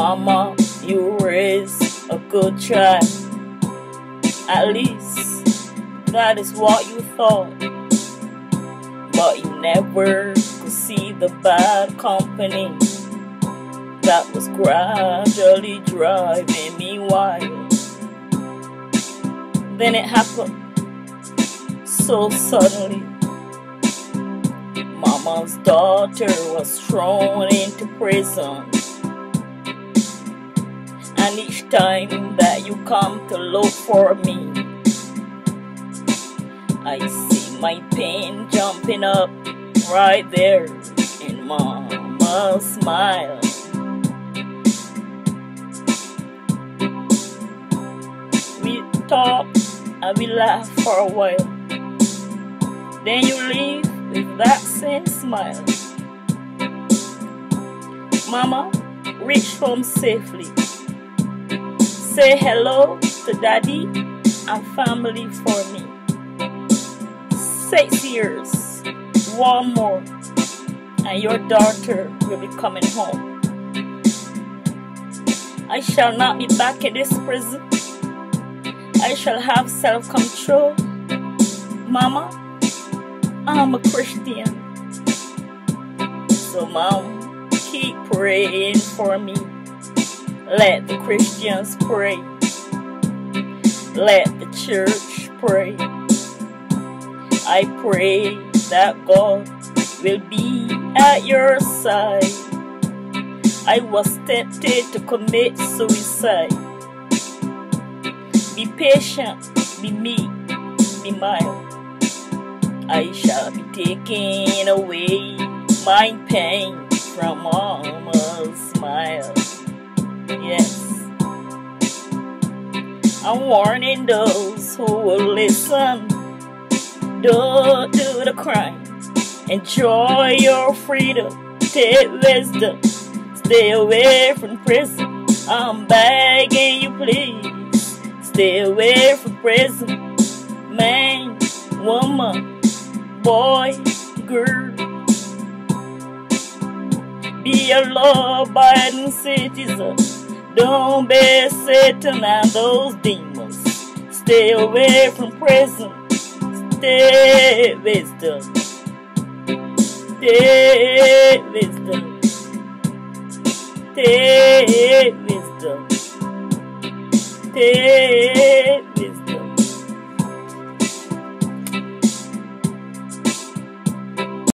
Mama, you raised a good child. At least that is what you thought. But you never could see the bad company that was gradually driving me wild. Then it happened so suddenly. Mama's daughter was thrown into prison. And each time that you come to look for me, I see my pain jumping up right there in Mama's smile. We talk and we laugh for a while. Then you leave with that same smile. Mama, reach home safely. Say hello to daddy and family for me. Six years, one more, and your daughter will be coming home. I shall not be back in this prison. I shall have self control. Mama, I'm a Christian. So, Mom, keep praying for me. Let the Christians pray. Let the church pray. I pray that God will be at your side. I was tempted to commit suicide. Be patient, be meek, be mild. I shall be taking away my pain from mama's smile. Yes. I'm warning those who will listen. Don't do the crime. Enjoy your freedom. Take wisdom. Stay away from prison. I'm begging you, please. Stay away from prison. Man, woman, boy, girl. Be a law-abiding citizen. Don't be Satan and those demons. Stay away from prison. Stay wisdom. Stay wisdom. Stay wisdom. Stay